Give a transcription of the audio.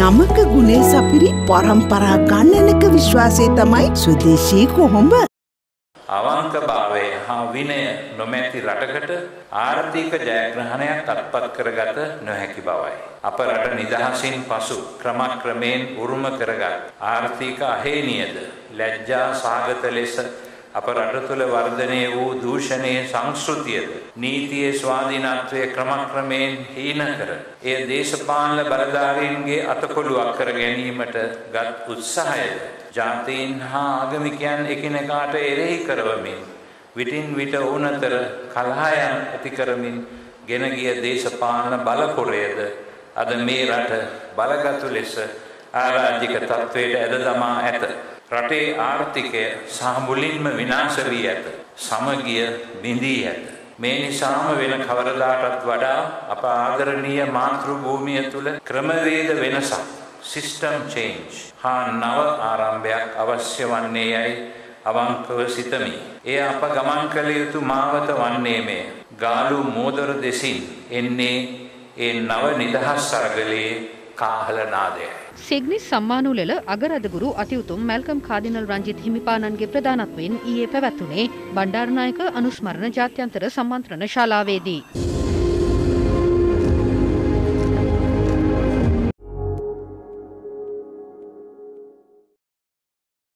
නමක ගුණේ සපිරි පරම්පරා ගණනක විශ්වාසය තමයි සුදේශී කොහොඹ. අවංක භාවය හා විනය නොමැති රටකට ආර්ථික ජයග්‍රහණයක් අත්පත් කරගත නොහැකි බවයි. අප රට නිදහසින් පසු ක්‍රමක්‍රමයෙන් උරුම කරගත් ආර්ථික අහේනියද ලැජ්ජා සාගත ලෙස අප රට තුළ වර්ධනය වූ දූෂණයේ සංස්කෘතියද නීතියේ ස්වාධීනත්වය ක්‍රමක්‍රමයෙන් හීන කර එය දේශපාලන බලධාරීන්ගේ අතකොළුවක් කර ගැනීමට ගත් උත්සාහයද ජාතීන් හා ආගමිකයන් එකිනෙකාට එරෙහි කරවමින් විටින් විට ඔවුන් අතර කලහයන් ඇති කරමින් ගෙන ගිය දේශපාලන බලපොරයද අද මේ රට බලගතු ලෙස ආරාජික තත්ත්වයට ඇද දමා ඇත. රටේ ආර්ථිකය සහ මුලින්ම විනාශ වී ඇත. සමගිය බිඳී ඇත. මේ නිසාම වෙන කවරදාටත් වඩා අප ආදරණීය මාතෘ භූමිය තුල ක්‍රමවේද වෙනසක් සිස්ටම් චේන්ජ් හා නව ආරම්භයක් අවශ්‍ය වන්නේ යයි අවංකව සිතමි. එය අප ගමන් කළ යුතු මාවත වන්නේ මේ. ගාලු මෝදර දෙසින් එන්නේ ඒ නව නිදහස් සරගලයේ කාහල නාදයයි. සිග්නිස් සම්මානුලෙල අගරදගුරු අතිවුතුම් මැල්කම් කාදිනල් රංජිත් හිමිපාණන්ගේ ප්‍රධානත්වයෙන් ඊයේ පැවැත්වුණේ බණ්ඩාරනායක අනුස්මරණ ජාත්‍යන්තර සම්මන්ත්‍රණ ශාලාවේදී.